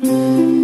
Música